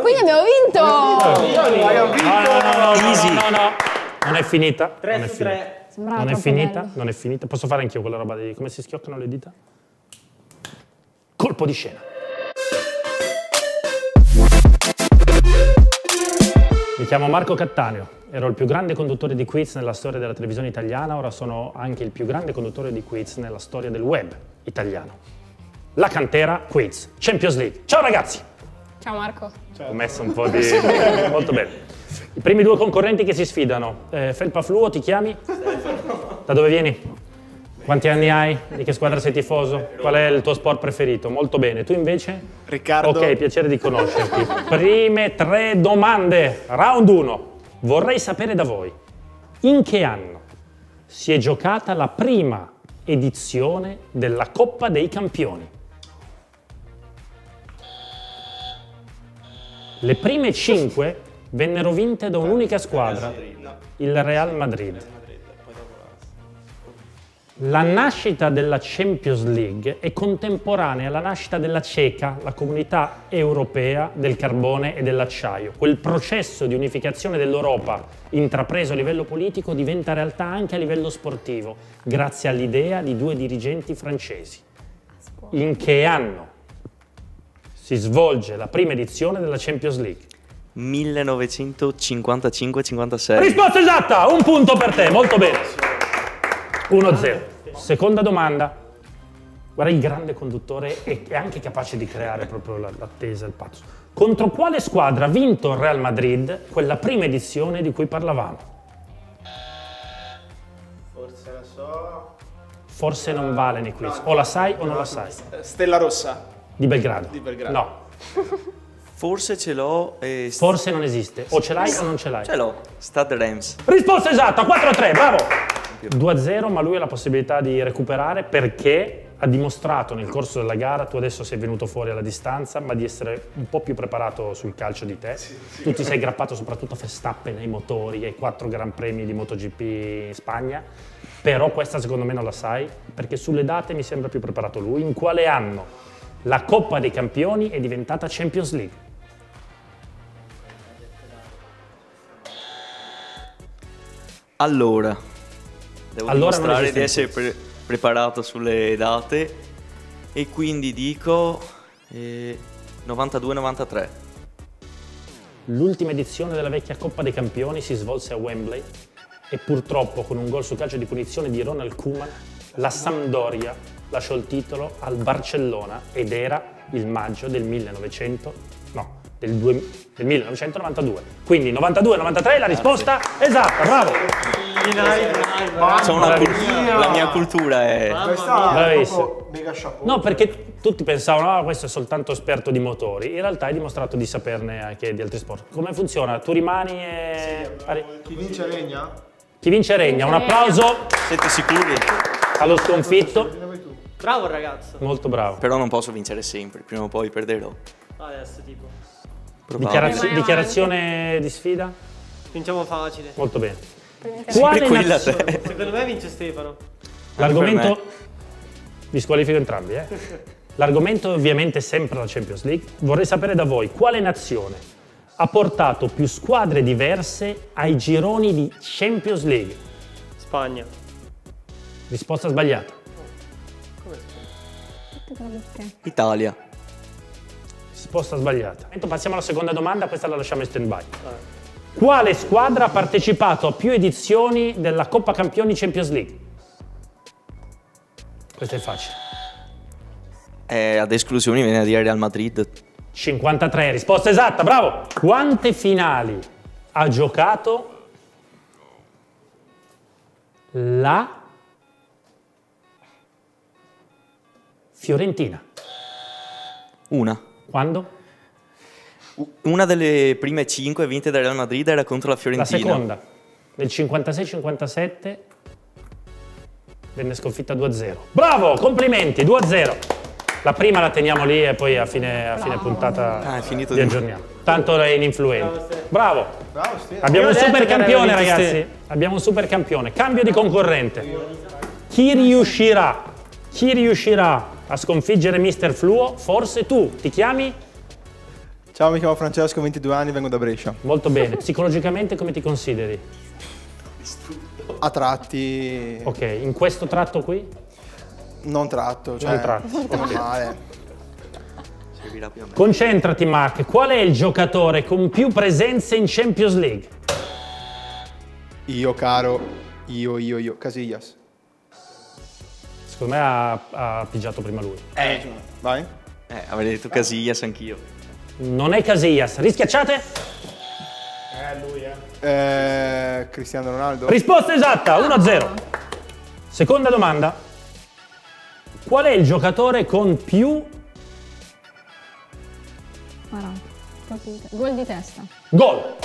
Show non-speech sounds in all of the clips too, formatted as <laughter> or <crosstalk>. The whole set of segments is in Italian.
Quindi abbiamo vinto! Abbiamo vinto! No, no, no, no, Easy. no, no, no. Non è finita. 3 non è su finita. 3. Sembrava Non è finita, bello. non è finita. Posso fare anch'io quella roba di come si schioccano le dita? Colpo di scena. Mi chiamo Marco Cattaneo, ero il più grande conduttore di quiz nella storia della televisione italiana, ora sono anche il più grande conduttore di quiz nella storia del web italiano. La cantera quiz, Champions League. Ciao ragazzi! Ciao Marco. Ho messo un po' di... <laughs> molto bene. I primi due concorrenti che si sfidano. Eh, Felpa Fluo, ti chiami? Da dove vieni? Quanti anni hai? Di che squadra sei tifoso? Qual è il tuo sport preferito? Molto bene. Tu invece? Riccardo. Ok, piacere di conoscerti. Prime tre domande. Round 1. Vorrei sapere da voi. In che anno si è giocata la prima edizione della Coppa dei Campioni? Le prime cinque vennero vinte da un'unica squadra, il Real Madrid. La nascita della Champions League è contemporanea alla nascita della CECA, la comunità europea del carbone e dell'acciaio. Quel processo di unificazione dell'Europa intrapreso a livello politico diventa realtà anche a livello sportivo, grazie all'idea di due dirigenti francesi. In che anno si svolge la prima edizione della Champions League? 1955-56. Risposta esatta, un punto per te, molto bene. 1-0. Seconda domanda. Guarda il grande conduttore e è anche capace di creare proprio la- l'attesa, il pazzo. Contro quale squadra ha vinto il Real Madrid quella prima edizione di cui parlavamo? Forse la so. Forse non vale nei quiz. O la sai o non la sai. Stella Rossa. Di Belgrado. Di Belgrado. No, <laughs> Forse ce l'ho e... forse non esiste. O ce l'hai o non ce l'hai. Ce l'ho. Stade Reims. Risposta esatta, 4-3, bravo! 2-0, ma lui ha la possibilità di recuperare perché ha dimostrato nel corso della gara, tu adesso sei venuto fuori alla distanza, ma di essere un po' più preparato sul calcio di te. Tu ti sei grappato soprattutto a Verstappen, ai motori, ai quattro Gran Premi di MotoGP in Spagna, però questa secondo me non la sai, perché sulle date mi sembra più preparato lui. In quale anno la Coppa dei Campioni è diventata Champions League? Allora, devo Allora dimostrare di essere pre- preparato sulle date e quindi dico eh, 92-93. L'ultima edizione della vecchia Coppa dei Campioni si svolse a Wembley e purtroppo con un gol su calcio di punizione di Ronald Koeman la Sampdoria lasciò il titolo al Barcellona ed era il maggio del 1900, no, del, due- del 1992. Quindi 92-93 la risposta esatta, bravo! Una la mia cultura è... Bravissimo. chapeau. No, perché tutti pensavano, ah, questo è soltanto esperto di motori. In realtà hai dimostrato di saperne anche di altri sport. Come funziona? Tu rimani e... Chi vince regna? Chi vince regna. Un applauso Siete sicuri? allo sconfitto. Bravo ragazzo. Molto bravo. Però non posso vincere sempre, prima o poi perderò. Adesso tipo. Dichiarazio- dichiarazione di sfida? Vinciamo facile. Molto bene. Quale quella naz- te. Secondo me vince Stefano. L'argomento... Vi squalifico entrambi, eh? L'argomento è ovviamente sempre la Champions League. Vorrei sapere da voi quale nazione ha portato più squadre diverse ai gironi di Champions League. Spagna. Risposta sbagliata. Italia. Risposta sbagliata. Passiamo alla seconda domanda, questa la lasciamo in stand-by. Quale squadra ha partecipato a più edizioni della Coppa Campioni Champions League? Questo è facile. Eh, ad esclusioni viene a dire Real Madrid. 53, risposta esatta, bravo! Quante finali ha giocato la Fiorentina? Una. Quando? Una delle prime cinque vinte da Real Madrid era contro la La Fiorentina. seconda, nel 56-57 venne sconfitta 2-0. Bravo, complimenti, 2-0. La prima la teniamo lì e poi a fine, a fine puntata Ah, è finito di- aggiorniamo. Tanto è ininfluente. Bravo. Bravo. Abbiamo un super campione, ragazzi. Abbiamo un super campione. Cambio di concorrente. Chi riuscirà? Chi riuscirà a sconfiggere Mister Fluo? Forse tu. Ti chiami? Ciao, mi chiamo Francesco, 22 anni, vengo da Brescia. Molto bene. Psicologicamente come ti consideri? A tratti Ok, in questo tratto qui? non tratto, cioè Non tratto, normale. Servirà più a me. Concentrati Mark, qual è il giocatore con più presenze in Champions League? Io, caro, io, io, io, Casillas. Secondo me ha, ha pigiato prima lui. Vai. Eh, avrei detto Casillas anch'io. Non è Casillas. Rischiacciate? Eh, Cristiano Ronaldo. Risposta esatta, 1-0. Seconda domanda. Qual è il giocatore con più 40. Colpi di te- Gol di testa. gol?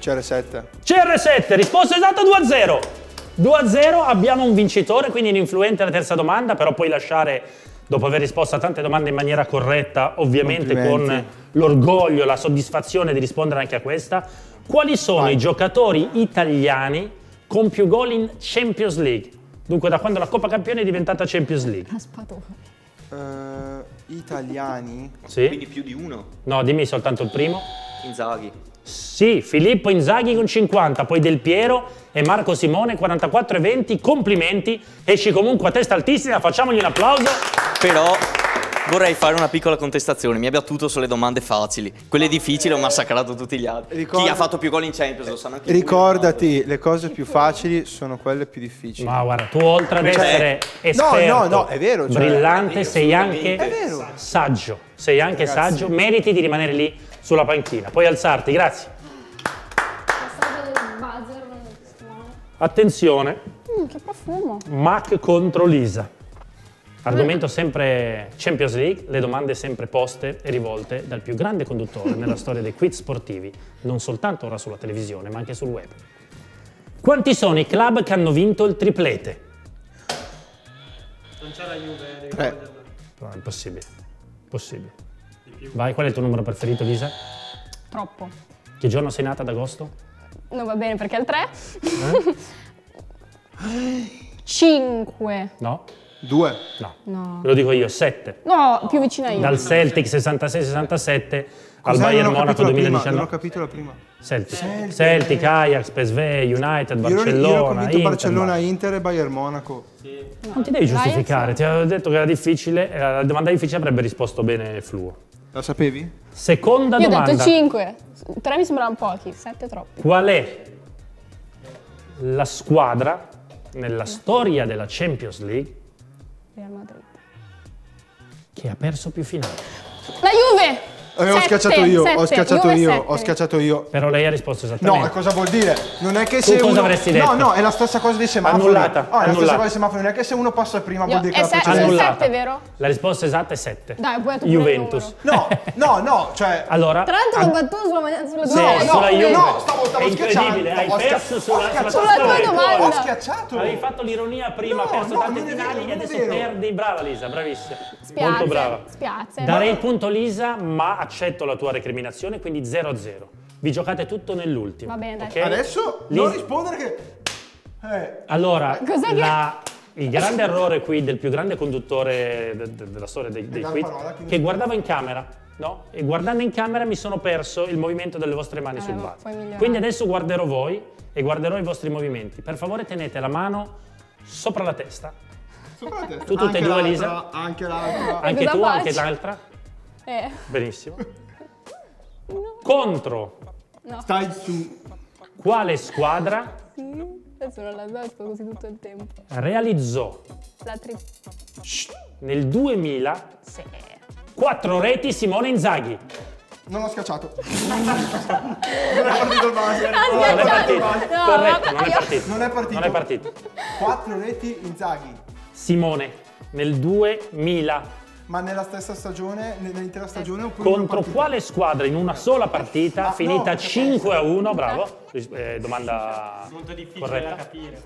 CR7. CR7, risposta esatta 2-0. 2-0, abbiamo un vincitore, quindi ininfluente la terza domanda, però puoi lasciare, dopo aver risposto a tante domande in maniera corretta, ovviamente con l'orgoglio, la soddisfazione di rispondere anche a questa. Quali sono i giocatori italiani con più gol in Champions League? Dunque, da quando la Coppa Campione è diventata Champions League? Eh, italiani. Sì? Quindi più di uno. No, dimmi soltanto il primo. Inzaghi. Sì, Filippo Inzaghi con 50, poi Del Piero e Marco Simone 44 e 20. Complimenti, esci comunque a testa altissima, facciamogli un applauso. Però vorrei fare una piccola contestazione. Mi ha battuto sulle domande facili. Quelle difficili ho massacrato tutti gli altri. Ricorda- Chi ha fatto più gol in Champions lo sanno anche Ricordati, le cose più facili sono quelle più difficili. Ma guarda, tu oltre ad Cioè, essere no, esperto, no, no, è vero, cioè- brillante, sei anche È vero. saggio. Sei anche Ragazzi. saggio, meriti di rimanere lì sulla panchina. Puoi alzarti, grazie. Passaggio del buzzer. Attenzione, Mm, che profumo. Mac contro Lisa. Argomento sempre Champions League, le domande sempre poste e rivolte dal più grande conduttore nella <laughs> storia dei quiz sportivi, non soltanto ora sulla televisione, ma anche sul web. Quanti sono i club che hanno vinto il triplete? Non c'è la Juve, eh, Tre. ricordatelo. No, è impossibile. Impossibile. Vai, qual è il tuo numero preferito, Lisa? Troppo. Che giorno sei nata ad agosto? Non va bene perché è il 3. Eh? <laughs> 5. No? Due. No. No. Ve lo dico io, 7. No, più vicina io. Dal Celtic 66-67 al Cos'è? Bayern Monaco capito la prima, Non ho 2019. capito la prima. Celtic. Celtic. Celtic, Ajax, PSV, United, Io ero, io ero Barcellona, convinto Inter. Barcellona, Inter e Bayern Monaco. Non ti devi giustificare, ti avevo detto che era difficile, eh, la domanda difficile avrebbe risposto bene Fluo. La sapevi? Seconda Io ho domanda. detto 5. 3 mi sembravano pochi, 7 troppi. Qual è la squadra nella storia della Champions League Real Madrid. che ha perso più finali? La Juve! Avevo Sette, schiacciato io, ho sette, schiacciato Juve io, sette. ho schiacciato io. Però lei ha risposto No, esattamente. e cosa vuol dire? Non è che se cosa uno... avresti detto? No, no, è la stessa cosa dei semafori. Annullata, Oh, è la stessa cosa dei semafori, non è che se uno passa prima vuol dire che la sono Annullata. sette, vero? La risposta esatta è 7. Dai, poi pure il Juventus. No, no, no, cioè... Allora, Tra l'altro an- l'ho battuto sulla, sulla No, sulla Juve. no, stavo, stavo schiacciando. hai Ho perso ho sulla, schiacciato. Sulla tua domanda. Ho schiacciato. Avevi fatto l'ironia prima, No, hai perso no, tante finali e adesso perdi. Brava Lisa, bravissima. Spiace, Molto brava. spiace. Darei il punto Lisa, ma accetto la tua recriminazione, quindi 0-0. Vi giocate tutto nell'ultimo. Va bene, dai. ok? Adesso Lisa- non rispondere che... Eh, Allora, Cos'è che- la- il grande errore qui del più grande conduttore de- de- della storia dei, dei quiz, parola, che guardavo in camera, no? E guardando in camera mi sono perso il movimento delle vostre mani Eh, sul bar. Quindi adesso guarderò voi e guarderò i vostri movimenti. Per favore tenete la mano sopra la testa. sopra la testa. Tu tutte e Anche due, Lisa? Anche l'altra. Anche tu, anche l'altra. Eh, Benissimo. Contro Stai su. quale squadra adesso non la so, sto così tutto il tempo. realizzò La tri... nel 2000 Sì. quattro reti Simone Inzaghi? Non ho schiacciato. <laughs> non è partito il base. Non è partito. No, Corretto, non è partito. Non è partito. Non è partito. Quattro reti Inzaghi. Simone nel 2000 Ma nella stessa stagione, nell'intera stagione oppure contro quale squadra in una sola partita Ah, finita no, 5 a 1? Bravo. Eh, domanda Molto difficile corretta. da capire.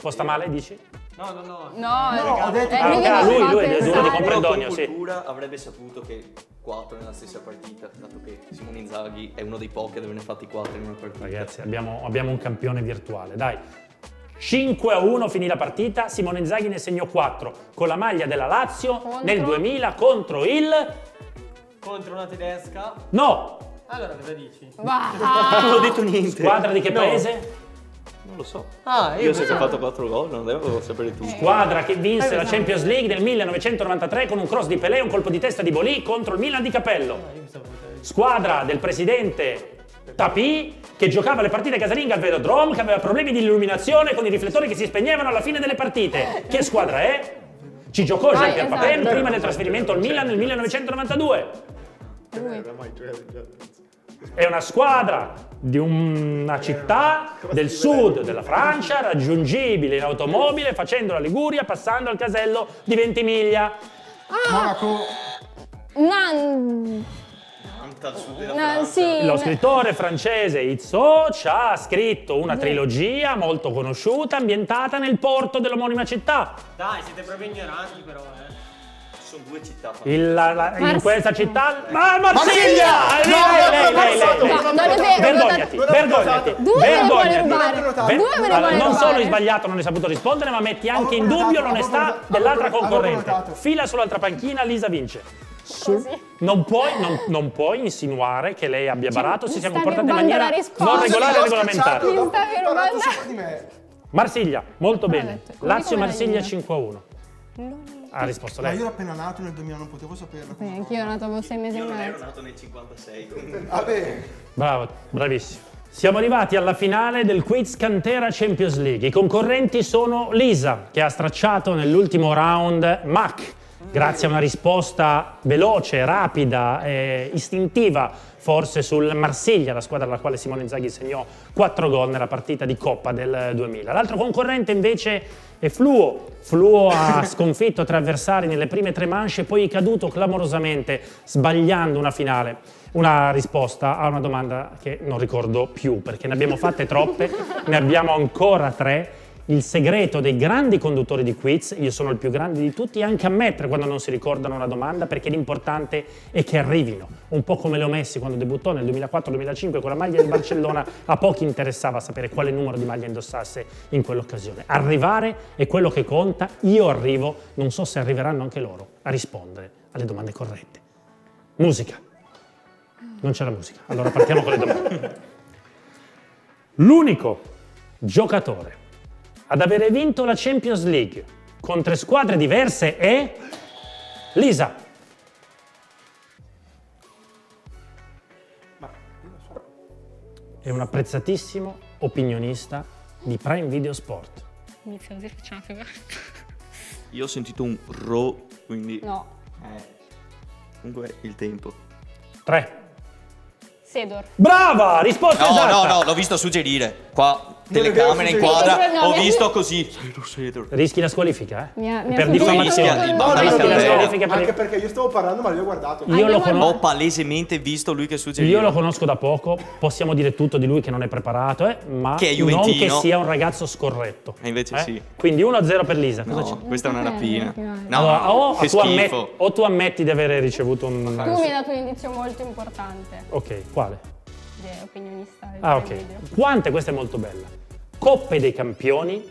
Posta male, dici? No, no, no. No, ho detto- è Ah, lui non lui- lui è duro di comprendonio, sì. cultura avrebbe saputo che 4 nella stessa partita, dato che Simone Inzaghi è uno dei pochi ad averne fatti 4 in una partita. Ragazzi, abbiamo, abbiamo un campione virtuale, dai. 5 a 1 finì la partita, Simone Inzaghi ne segnò 4 con la maglia della Lazio Contro? nel 2000 contro il Contro una tedesca. No! Allora cosa dici? Va. Non ho detto niente. Squadra di che No. paese? Non lo so. Ah, Io so che ho fatto 4 gol, non devo sapere tu. Squadra che vinse la Champions League del 1993 con un cross di Pelé e un colpo di testa di Bolì contro il Milan di Capello. Squadra del presidente Tapì che giocava le partite casalinghe al Velodrome, che aveva problemi di illuminazione con i riflettori che si spegnevano alla fine delle partite. Che squadra è? Ci giocò Jean-Pierre esatto. Papin prima del trasferimento al Milan nel 1992. È una squadra di una città del sud della Francia, raggiungibile in automobile facendo la Liguria passando al casello di Ventimiglia. Monaco. Nan... Nan- sì. Lo scrittore francese Izzo ci ha scritto una trilogia molto conosciuta ambientata nel porto dell'omonima città. Dai, siete proprio ignoranti però, eh. Sono due città. Il- la- la- in questa città... Ma Marsiglia! Marsiglia! No, lei, no, lei, no, lei, no, lei. No, non è vero. Vergognati, vergognati. Due me ne vuole vergognati. Ver- Due me ne Allora, non solo hai sbagliato, non hai saputo rispondere, ma metti anche in dubbio l'onestà dell'altra concorrente. Fila sull'altra panchina, Lisa vince. Su- non, puoi, non- non puoi insinuare che lei abbia barato, si mi sia comportata in maniera non regolare e regolamentare. Mi stavi rubando. di me. Marsiglia, molto bene. detto, così Lazio-Marsiglia come la 5 a 1. Ha risposto Ma lei. io ero appena nato nel 2000, non potevo saperlo. Eh, Anch'io ero nato avevo sei mesi e Io non ero mezzo. nato nel 56. Vabbè. Bravo, bravissimo. Siamo arrivati alla finale del quiz Cantera Champions League. I concorrenti sono Lisa, che ha stracciato nell'ultimo round Mac, grazie a una risposta veloce, rapida e istintiva, forse sul Marsiglia, la squadra alla quale Simone Inzaghi segnò 4 gol nella partita di Coppa del 2000. L'altro concorrente invece è Fluo. Fluo ha <laughs> sconfitto tre avversari nelle prime tre manche e poi è caduto clamorosamente, sbagliando una finale. Una risposta a una domanda che non ricordo più, perché ne abbiamo fatte troppe, ne abbiamo ancora tre. Il segreto dei grandi conduttori di quiz, io sono il più grande di tutti, è anche ammettere quando non si ricordano una domanda, perché l'importante è che arrivino. Un po' come Leo Messi quando debuttò nel 2004-2005 con la maglia del Barcellona, a pochi interessava sapere quale numero di maglia indossasse in quell'occasione. Arrivare è quello che conta, io arrivo, non so se arriveranno anche loro, a rispondere alle domande corrette. Musica. Non c'è la musica, allora partiamo con le domande. <laughs> L'unico giocatore ad avere vinto la Champions League con tre squadre diverse è Lisa. È un apprezzatissimo opinionista di Prime Video Sport. Inizia così, facciamo una. <laughs> Io ho sentito un ro, quindi No, comunque il tempo. 3. Sedor. Brava! Risposta No, esatta! no, no, l'ho visto suggerire. Qua, telecamera in suggerire. quadra, No, ho visto così. Rischi la squalifica, eh? Mi ha- mi per diffamazione. il la squalifica per Anche perché io stavo parlando, ma io ho guardato. Io lo, Andiamo cono- Ho palesemente visto lui che suggeriva. io lo conosco da poco, possiamo dire tutto di lui che non è preparato, eh, ma Che è non che sia un ragazzo scorretto. E invece eh? sì. Quindi 1-0 per Lisa. Cosa No, questa è una rapina. Eh, No, Allora, o, che tu ammetti, o tu ammetti di aver ricevuto un... Tu mi hai dato un indizio molto importante Ok, quale? di opinionista. Ah, ok. Video. Quante, questa è molto bella. Coppe dei Campioni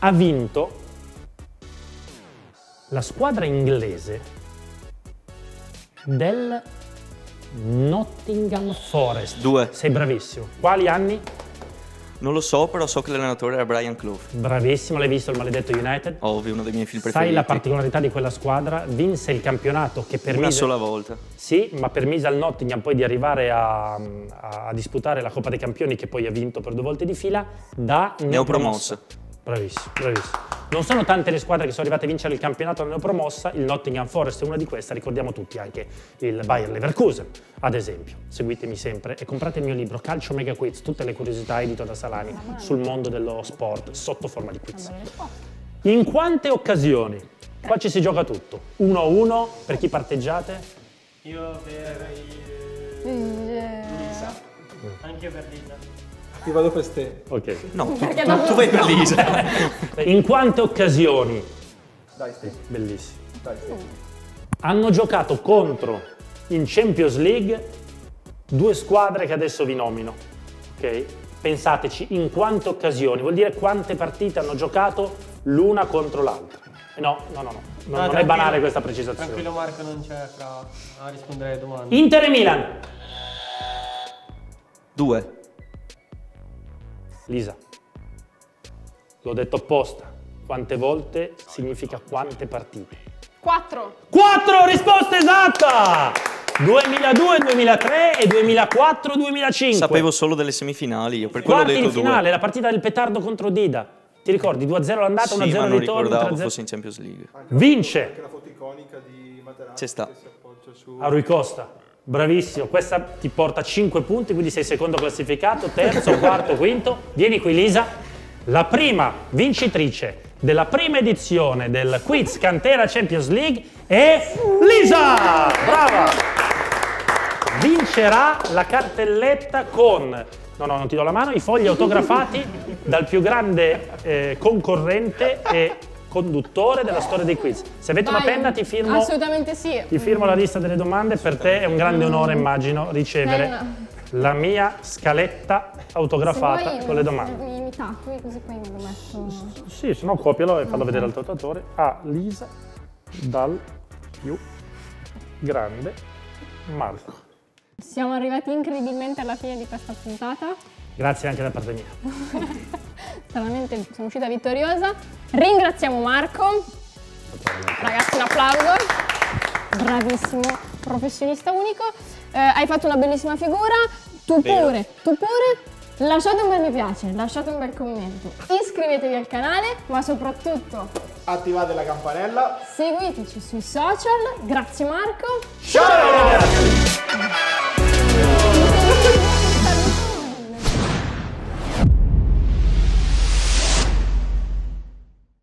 ha vinto la squadra inglese del Nottingham Forest. Due. Sei bravissimo. Quali anni? Non lo so, però so che l'allenatore era Brian Clough. Bravissimo, l'hai visto il maledetto United? Ovvio, uno dei miei film Sai preferiti. la particolarità di quella squadra? Vinse il campionato che Una permise, sola volta. sì, ma permise al Nottingham poi di arrivare a, a disputare la Coppa dei Campioni che poi ha vinto per due volte di fila da neopromossa. Neopromossa. Bravissimo, bravissimo. Non sono tante le squadre che sono arrivate a vincere il campionato neopromossa, il Nottingham Forest è una di queste, ricordiamo tutti anche il Bayer Leverkusen, ad esempio. Seguitemi sempre e comprate il mio libro Calcio Mega Quiz, tutte le curiosità edito da Salani sul mondo dello sport sotto forma di quiz. Risposta. In quante occasioni? Qua ci si gioca tutto. 1-1 per chi parteggiate? Io per il... Eh, Anche per Lisa. Io vado per ste. Ok. No, tu, tu- tu vai per Lisa. <laughs> In quante occasioni? Dai, ste. Bellissimo. Dai, ste. Hanno giocato contro in Champions League due squadre che adesso vi nomino. Ok? Pensateci in quante occasioni, vuol dire quante partite hanno giocato l'una contro l'altra. No, no, no, no. Non, No, non è banale questa precisazione. Tranquillo Marco, non c'è fra a rispondere alle domande. Inter e Milan. 2. Lisa. L'ho detto apposta. Quante volte significa quante partite. 4. 4 risposte esatta! 2002, 2003 e 2004, 2005. Sapevo solo delle semifinali, io per quello ho Quarti detto di finale, 2. la partita del petardo contro Dida. Ti ricordi? 2-0 l'andata, 1-0 Sì, ma il non ritorno, ricordavo 3-0. fosse in Champions League. Vince Anche la foto iconica di Materazzi Ci sta. che si appoggia su... a Rui Costa. Bravissimo, questa ti porta a 5 punti, quindi sei secondo classificato, terzo, quarto, quinto. Vieni qui Lisa. La prima vincitrice della prima edizione del Quiz Cantera Champions League è Lisa! Brava! Vincerà la cartelletta con, no no non ti do la mano, i fogli autografati dal più grande eh, concorrente e conduttore della storia dei quiz. Se avete una Vai. penna ti firmo Assolutamente sì. ti firmo la lista delle domande, per te è un grande onore, immagino, ricevere Penna. la mia scaletta autografata con le domande. Mi, mi tatui così poi me lo metto. Sì, se no copialo e fallo vedere al tatuatore. A Lisa dal più grande Marco. Siamo arrivati incredibilmente alla fine di questa puntata. Grazie anche da parte mia. <laughs> Stranamente sono uscita vittoriosa. Ringraziamo Marco. Ragazzi, un applauso. Bravissimo, professionista unico. Eh, hai fatto una bellissima figura. Tu Vero. pure, tu pure. Lasciate un bel mi piace, lasciate un bel commento. Iscrivetevi al canale, ma soprattutto Attivate la campanella. seguiteci sui social. Grazie Marco. Ciao ragazzi!